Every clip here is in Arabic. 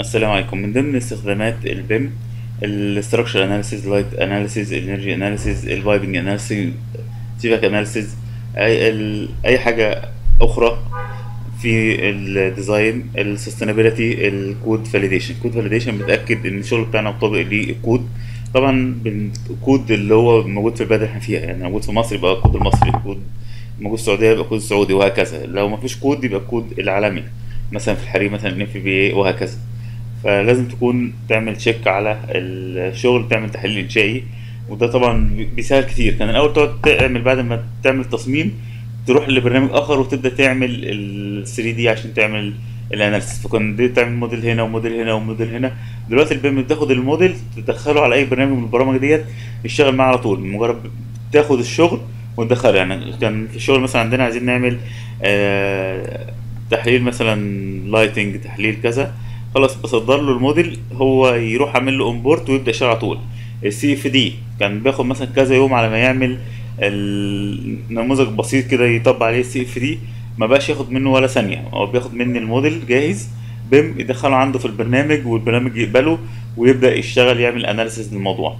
السلام عليكم. من ضمن استخدامات ال BIM ال structure analysis light analysis energy analysis ال piping analysis سيفك analysis أي أي حاجة أخرى في ال design ال sustainability ال code validation code validation بتأكد إن الشغل بتاعنا مطابق للكود طبعا الكود اللي هو موجود في البلد اللي إحنا فيها يعني موجود في مصر يبقى الكود المصري الكود موجود في السعودية يبقى الكود السعودي وهكذا. لو ما فيش كود يبقى الكود العالمي. مثلا في الحريق مثلا NFPA وهكذا. فلازم تكون تعمل check على الشغل تعمل تحليل إنشائي. وده طبعا بيسهل كتير. كان الأول تقعد تعمل بعد ما تعمل تصميم تروح لبرنامج آخر وتبدأ تعمل ال 3D عشان تعمل ال analysis فكان دي تعمل موديل هنا وموديل هنا وموديل هنا. دلوقتي ال BIM بتاخد الموديل تدخله على أي برنامج من البرامج ديت يشتغل معاه على طول. مجرد تاخد الشغل وتدخله. يعني كان في الشغل مثلا عندنا عايزين نعمل آه تحليل مثلا lighting تحليل كذا. خلاص بصدر له الموديل هو يروح عامل له import ويبدأ يشتغل على طول. ال CFD كان بياخد مثلا كذا يوم على ما يعمل النموذج بسيط كده يطبق عليه ال CFD ما بقاش ياخد منه ولا ثانية. هو بياخد مني الموديل جاهز BIM يدخله عنده في البرنامج والبرنامج يقبله ويبدأ يشتغل يعمل analysis للموضوع.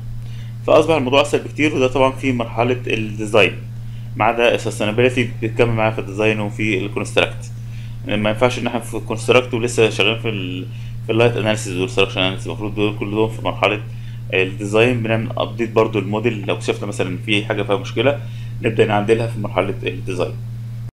فأصبح الموضوع أسهل بكتير وده طبعا في مرحلة ال design ما عدا ال sustainability بتكمل معايا في ال design وفي ال construct ما ينفعش إن إحنا في ال construct ولسه شغالين في ال في ال light analysis وال structure analysis المفروض دول كلهم في مرحلة ال design بنعمل update برضو الموديل لو اكتشفنا مثلا في حاجة فيها مشكلة نبدأ نعدلها في مرحلة ال design